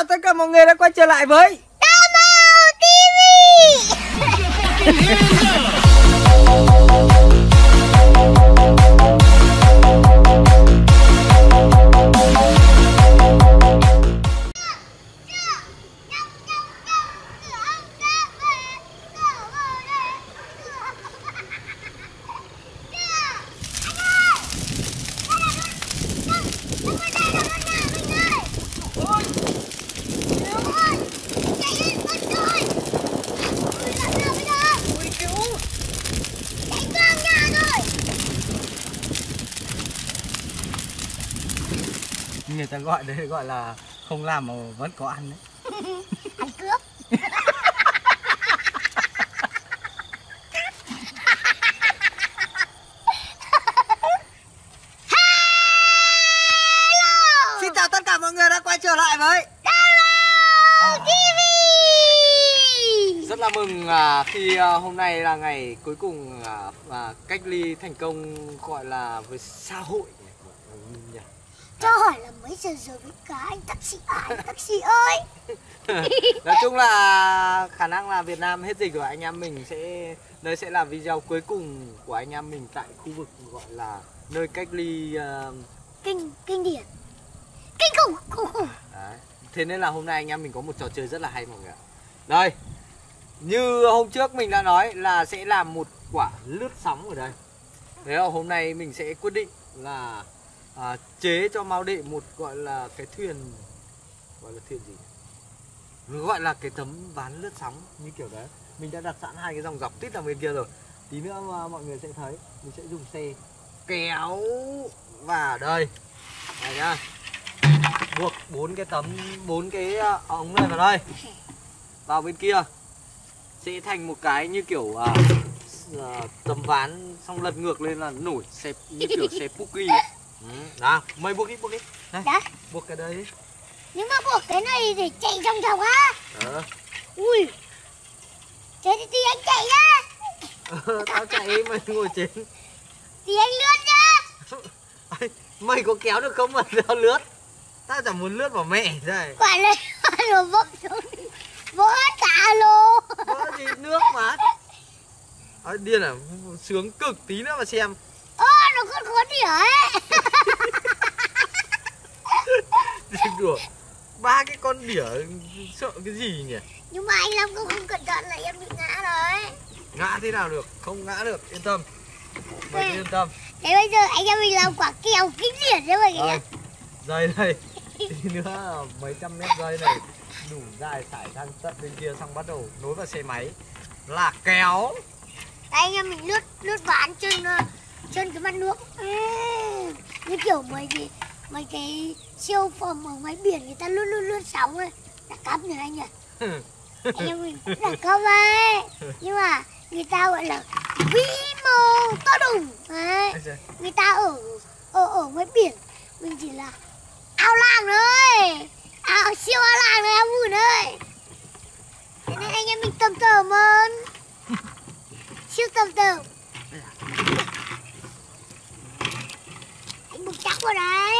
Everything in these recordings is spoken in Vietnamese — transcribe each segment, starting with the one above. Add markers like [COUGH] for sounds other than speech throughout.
chào tất cả mọi người đã quay trở lại với Tamo TV ta gọi đấy gọi là không làm mà vẫn có ăn đấy. [LAUGHS] Ăn cướp. [LAUGHS] Xin chào tất cả mọi người đã quay trở lại với TV rất là mừng à, khi à, hôm nay là ngày cuối cùng à, và cách ly thành công gọi là với xã hội. Nhỉ? Cho hỏi là mấy giờ rồi với cả anh taxi à, anh taxi ơi! [LAUGHS] Nói chung là khả năng là Việt Nam hết dịch rồi. Anh em mình sẽ đây sẽ là video cuối cùng của anh em mình tại khu vực gọi là nơi cách ly uh, Kinh, kinh điển. Kinh khủng, khủng khủng. Đấy. thế nên là hôm nay anh em mình có một trò chơi rất là hay mọi người ạ. đây. Như hôm trước mình đã nói là sẽ làm một quả lướt sóng ở đây. Thế là hôm nay mình sẽ quyết định là à, chế cho Mao Đệ một gọi là cái thuyền gọi là thuyền gì? Gọi là cái tấm ván lướt sóng như kiểu đấy. Mình đã đặt sẵn hai cái dòng dọc tít ở bên kia rồi. Tí nữa mà mọi người sẽ thấy. Mình sẽ dùng xe kéo vào đây. Này nhá. Buộc bốn cái tấm bốn cái à, ống này vào đây. Vào bên kia. Sẽ thành một cái như kiểu à, à tấm ván xong lật ngược lên là nổi xe như kiểu xe Puki ấy. Ừ, đó mày buộc đi buộc đi. Đây Đó buộc cái đấy Nhưng mà buộc cái này để chạy trong dòng á. Đó Ui. Thế thì, thì anh chạy nhá Ờ, tao chạy mày ngồi trên. Thì anh lướt nhá. [LAUGHS] Mày có kéo được không mà tao lướt? Tao chẳng muốn lướt vào mẹ đây. Quả này nó vấp xuống. Vỡ cả lô. Có gì nước mà. À, điên à sướng cực tí nữa mà xem. Ơ nó còn có đỉa ấy [LAUGHS] đùa. Ba cái con đỉa sợ cái gì nhỉ? Nhưng mà anh làm cũng không cẩn thận là em bị ngã rồi ngã thế nào được? Không ngã được yên tâm. Cứ yên tâm. Thế bây giờ anh em mình làm quả kèo kinh điển đấy mọi người dây đây [LAUGHS] tí nữa mấy trăm mét dây này đủ dài trải sang tận bên kia xong bắt đầu nối vào xe máy. Là kéo. Đây anh em mình lướt lướt ván trên ờ, trên cái mặt nước. Như kiểu mấy cái mấy cái siêu phẩm ở ngoài biển người ta lướt lướt lướt sóng ấy. Đẳng cấp nhỉ anh nhỉ? [LAUGHS] Anh em mình cũng đẳng cấp ấy. Nhưng mà người ta gọi là vĩ mô to đùng. Đấy. Giời, người ta ở ở ở ngoài biển mình chỉ là ao làng thôi. Ao siêu ao làng thôi ao vùn thôi. Thế nên anh em mình tầm tầm hơn. [LAUGHS] Siêu tầm tầm chắc vào đấy.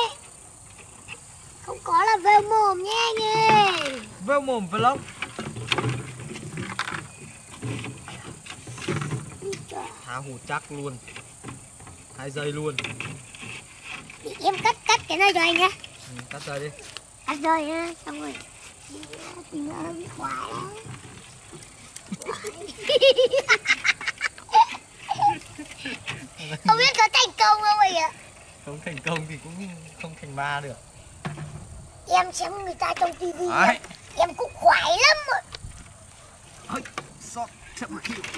Không có là về mồm nhé anh ơi. Vêu mồm vlog. Thả hù chắc luôn. Hai giây luôn. Để em cắt cắt cái này cho anh nhá ừ, cắt dây đi. Cắt rồi nhá xong rồi. Tí nữa nó bị khoái lắm. [LAUGHS] Không biết có thành công không vậy ạ không thành công thì cũng không thành ma được. Em xem người ta trong tivi em cũng khoái lắm rồi. Ôi,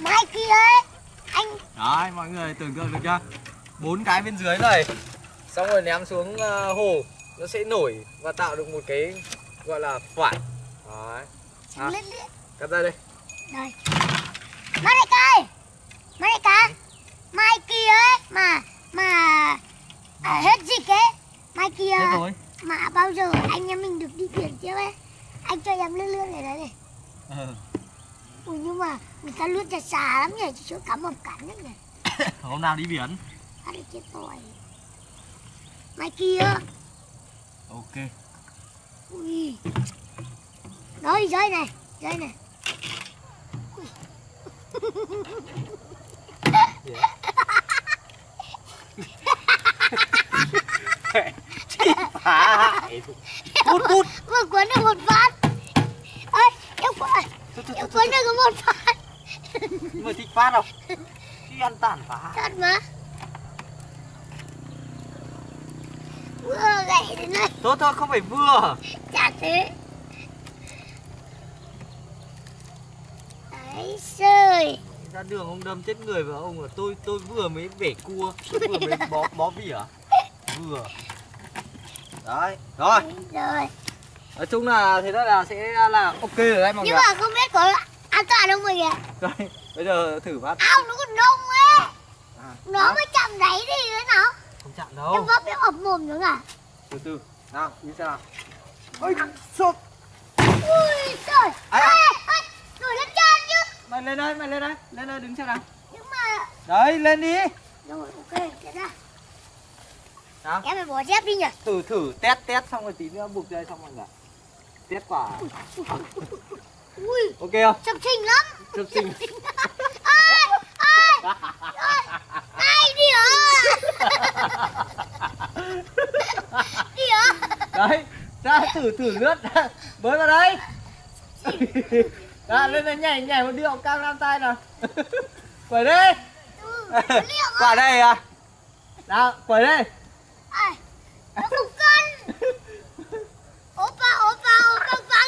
mai kia ấy anh. Đấy mọi người tưởng tượng được chưa? Bốn cái bên dưới này. Xong rồi ném xuống ờ, hồ. Nó sẽ nổi và tạo được một cái gọi là phản. Đấy. À. cắt ra đây đây. Mai này cây mai này cá mai kia ấy mà mà à, hết dịch ấy. Mai kia mà bao giờ anh em mình được đi biển chưa ấy? Anh cho em lướt lướt này đấy này. Ừ. Ui nhưng mà người ta lướt ra xa lắm nhỉ? Chứ chỗ cá mập cắn nhất nhỉ? [COUGHS] Hôm nào đi biển? Phát đi chết tôi Mai kia. Ok. Ui. Đây dây này, dây này. phá hại cút cút Vừa cuốn được một phát. Ơi, em cuốn, em cuốn được có một phát. nhưng mà thích phát không [LAUGHS] khi ăn tàn phá Thật mà. Vừa gậy đến đây, thôi thôi không phải vừa chả thế. Đấy, rồi. ra đường ông đâm chết người và ông ở tôi tôi vừa mới bể cua vừa mới bó bó vỉa vừa đấy rồi Rồi. nói chung là thế đó là sẽ là ok rồi đấy mọi người Nhưng mà không biết có an toàn không mọi người ạ? [LAUGHS] Đây, bây giờ thử phát Ao nó còn đông ấy. à, Nó đó, mới chạm đáy đi nữa nào. không chạm Em đâu bóp nó ập mồm nữa à? từ từ nào nhìn xem nào ôi sụp Ui trời. Ê, à. ê, nổi lên trên chứ. mày lên đây mày lên đây lên đây đứng xem nào Nhưng mà đấy lên đi rồi ok, thế ra. Nào Em phải bỏ dép đi nhỉ? thử thử test test xong rồi tí nữa buộc dây xong rồi cả test quả. Ui, ok không? chập trình lắm. chụp sinh Ai, ai, ai đi hả? [LAUGHS] Đi hả? đấy ra thử thử lướt. Bơi vào đây [LAUGHS] ra lên đây nhảy nhảy một điệu cao nam tay nào. [LAUGHS] Quẩy đi. Ừ, quả đây à? Nào quẩy đi nó không cân. Opa, opa, opa, opa,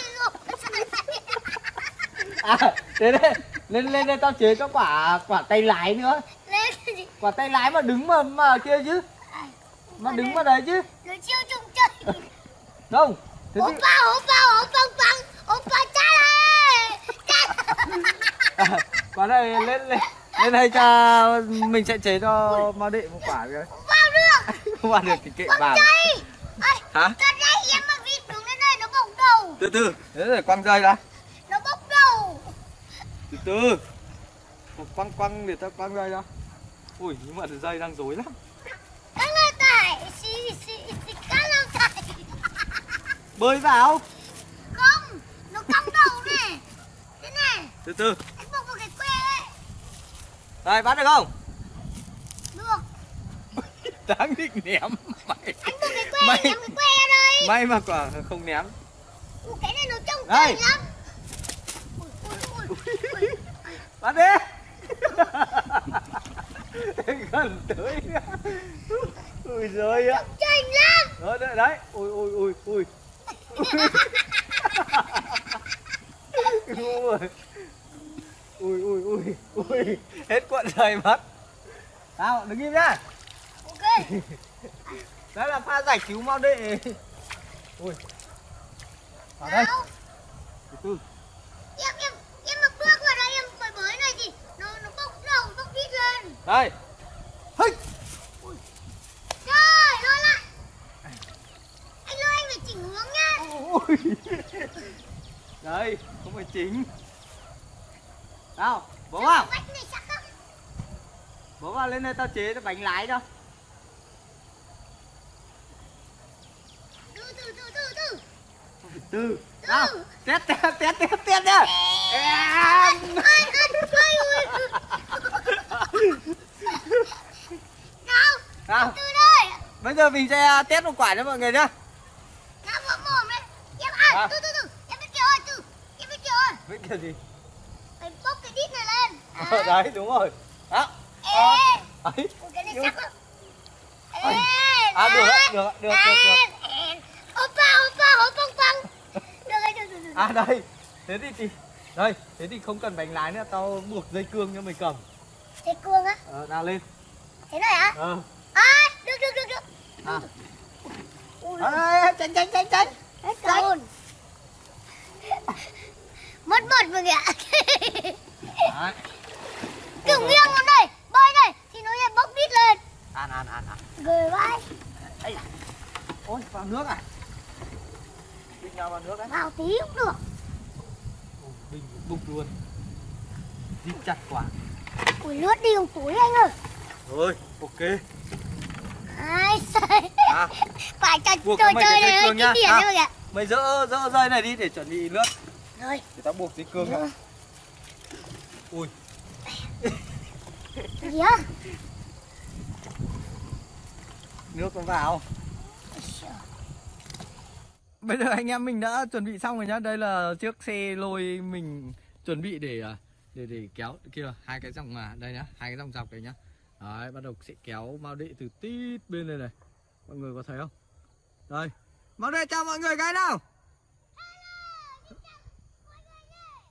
à thế đây lên lên lên tao chế cho quả quả tay lái nữa Lên quả tay lái mà đứng mà mà kia chứ mà đứng mà đấy chứ Nó chiêu chung chơi. không thế thì Opa, opa, opa, opa, cha ơi. Cha. à, quả đây lên lên lên đây cho mình sẽ chế cho mau đệ một quả rồi không vào được thì kệ. Ai, hả Thật ra em mà vịt đứng lên đây nó bốc đầu. từ từ thế rồi quăng dây ra Nó bốc đầu. từ từ quăng quăng để tao quăng dây ra ui nhưng mà dây đang rối lắm Các lời tải. Xì, xì, xì, các lời tải. bơi vào Không, nó cong đầu này. Thế này, từ từ anh bốc vào cái que ấy. đây bắt được không. Đáng định ném. Mày Anh que, Mày- nhắm cái que ra đây. may mà quả không ném. Ủa, cái này nó trông Đây. lắm. Ui, ui, ui, ui. bắt đi. Gần tới. Ui giời ạ Chành lắm. đấy đấy đấy. Ui ui ui ui ngu rồi ui ui ui ui hết cuộn dày mất. Sao đứng im nhá Ok. đấy [LAUGHS] là pha giải cứu mau đệ. Ui vào đây. Từ từ Em, em, em mà bước vào đây em bơi bơi này thì nó, nó bốc đầu, bốc đít lên. đây. Hây Trời, lôi lại. Anh lôi anh phải chỉnh hướng nha. ui [LAUGHS] đây không phải chính. Nào bố vào. Bố vào lên đây tao chế bánh lái cho Từ, từ, từ, từ, từ. Từ nào test nhá Ai, ai, ai, ui. Nào, nào từ đây. bây giờ mình sẽ test một quả cho mọi người nhá Nào, vào mồm đấy. Em, à, À. từ, từ, từ. Em biết kiểu ơi, từ. Em biết kiểu ơi. biết kiểu gì Phải bốc cái đít này lên. [LAUGHS] Ờ, đấy đúng rồi đó Ê, ấy cái này chắc lắm. À, được đấy. được được, được, được. Oppa, oppa, oppa, oppa. Được rồi, được, được, được. [LAUGHS] à đây. Thế thì, thì đây thế thì không cần bánh lái nữa tao buộc dây cương cho mày cầm. Thế cương á? ờ nào lên. Thế này á? ờ. À, được, được, được, được. à. Ui, à, tránh tránh tránh tránh. Hết cồn. Mất bật mọi người ạ. Kiểu nghiêng luôn đây, bơi đây, thì nó lại bốc đít lên. ăn ăn ăn ăn Gời vai, ôi vào nước à Bình nhau vào nước đấy vào tí cũng được. Ôi, Bình bục luôn Đi chặt quả Ui, lướt đi không túi anh ơi. Rồi ok Ai trời. à, [LAUGHS] Phải trò Buộc cho mày chơi này hơi cương kinh nhá. điển À. người ạ. Mày dỡ dỡ dây này đi để chuẩn bị lướt Rồi Để tao buộc dây cương Nữa. ra Ui Gì á Nước nó vào Bây giờ anh em mình đã chuẩn bị xong rồi nhá. Đây là chiếc xe lôi mình chuẩn bị để à, để để kéo kia. Hai cái dòng mà đây nhá hai cái dòng dọc này nhá. Đấy bắt đầu sẽ kéo mao đệ từ tít bên này này. Mọi người có thấy không? Đây. Mao đệ chào mọi người cái nào?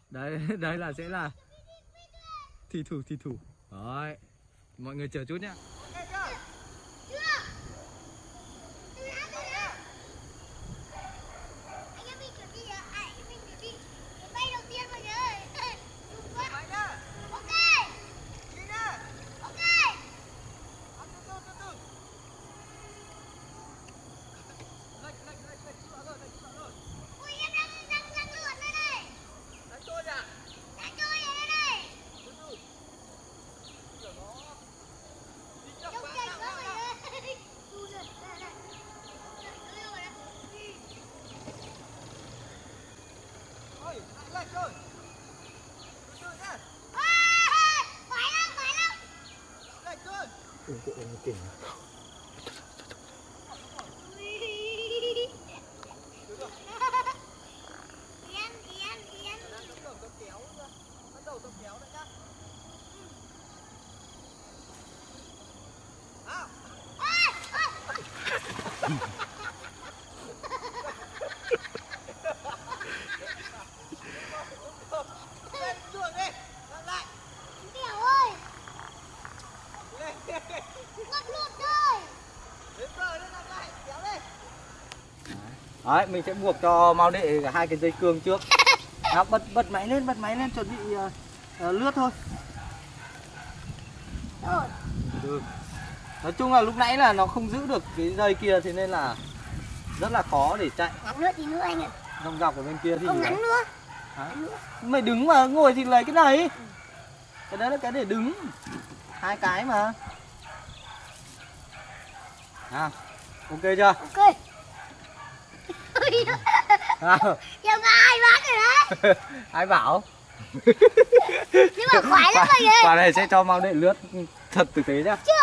Đấy [LAUGHS] đấy là sẽ là thi thủ thi thủ. Đấy. Mọi người chờ chút nhá Anh em mình chuẩn bị à? À, anh em mình chuẩn bị chuyến bay đầu tiên mọi người ơi Mừng quá Ok Ok Ui em đang đang đang lượn đây này Đang trôi ở đây này Trông chành quá mọi người Đu rồi, đây này Đây rồi đây Ôi, phải lắm, phải lắm. Ui, cậu ơi, kinh Yên, yên, yên. Đẻo ơi, ngập lụt rồi. Đấy, mình sẽ buộc cho mau đệ hai cái dây cương trước [LAUGHS] à, bật bật máy lên, bật máy lên chuẩn bị uh, lướt thôi được. Nói chung là lúc nãy là nó không giữ được cái dây kia thế nên là rất là khó để chạy ngắn nữa tí nữa anh ạ. dòng dọc ở bên kia thì Không ngắn nữa. Hả? mày đứng mà ngồi thì lấy cái này cái đó là cái để đứng hai cái mà à, ok chưa Ok. À, Em ngã hai bát rồi đấy. [LAUGHS] ai bảo Nhưng mà khoái lắm mọi người. quả này sẽ cho mau đệ lướt thật thực tế nhá chưa,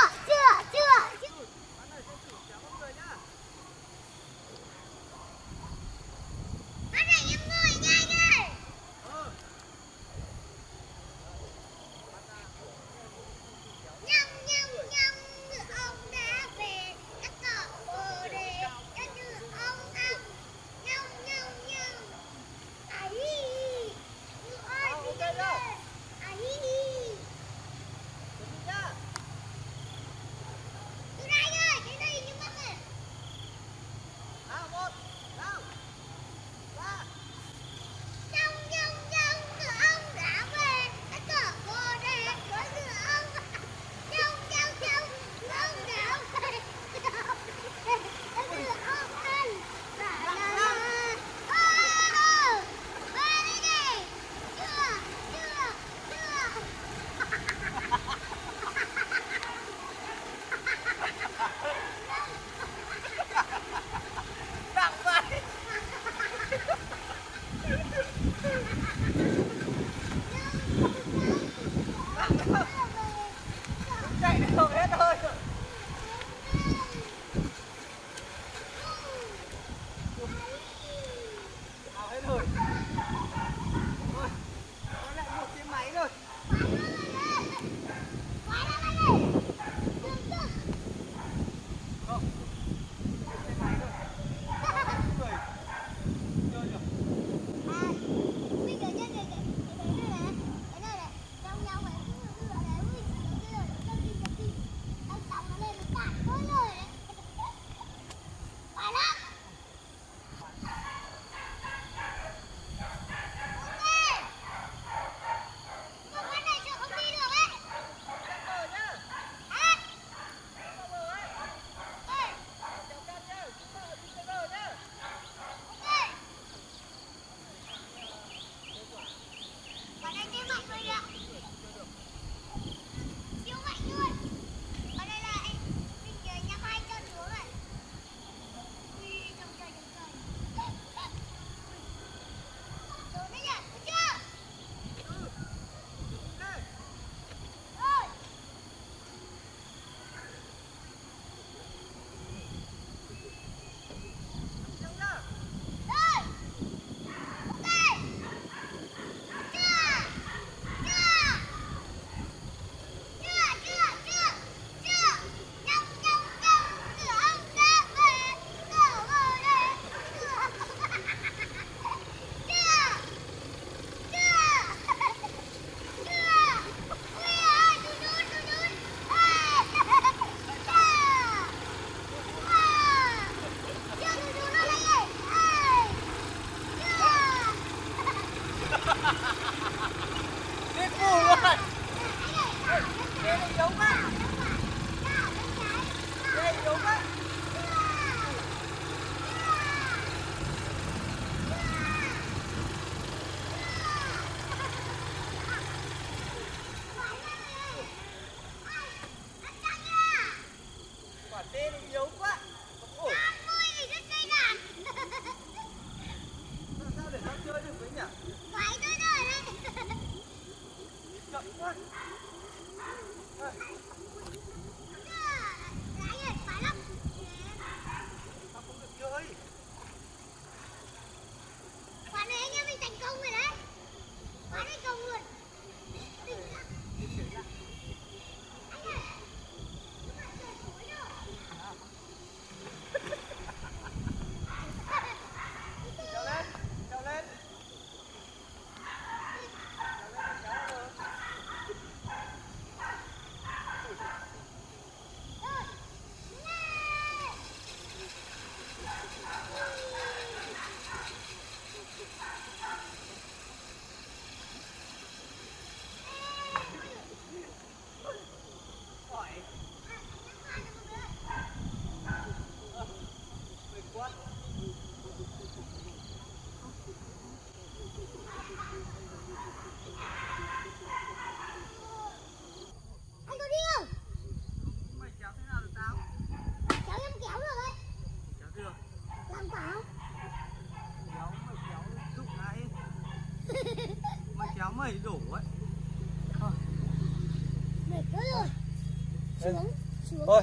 thôi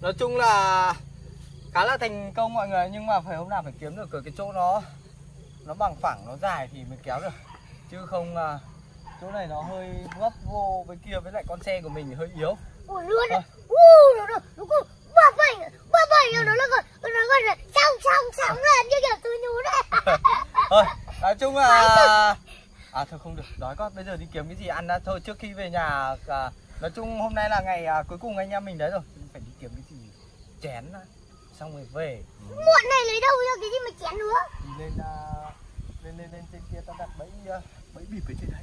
nói chung là khá là thành công mọi người nhưng mà phải hôm nào phải kiếm được ở cái chỗ nó nó bằng phẳng nó dài thì mới kéo được. Chứ không à, chỗ này nó hơi vấp vô với kia với lại con xe của mình hơi yếu. Ủa luôn Thôi. u nó nó nó có ba bảy ba bảy rồi nó là còn nó còn là xong xong xong lên như kiểu tôi nhú đấy. [LAUGHS] Thôi nói chung là à thôi không được đói quá bây giờ đi kiếm cái gì ăn đã. Thôi trước khi về nhà à, nói chung hôm nay là ngày à, cuối cùng anh em mình đấy rồi. Phải đi kiếm cái gì? Chén xong rồi về. Muộn này lấy đâu ra cái gì mà chén nữa? Đi lên à, lên lên lên trên kia tao đặt bẫy à, bẫy bịp ở trên đấy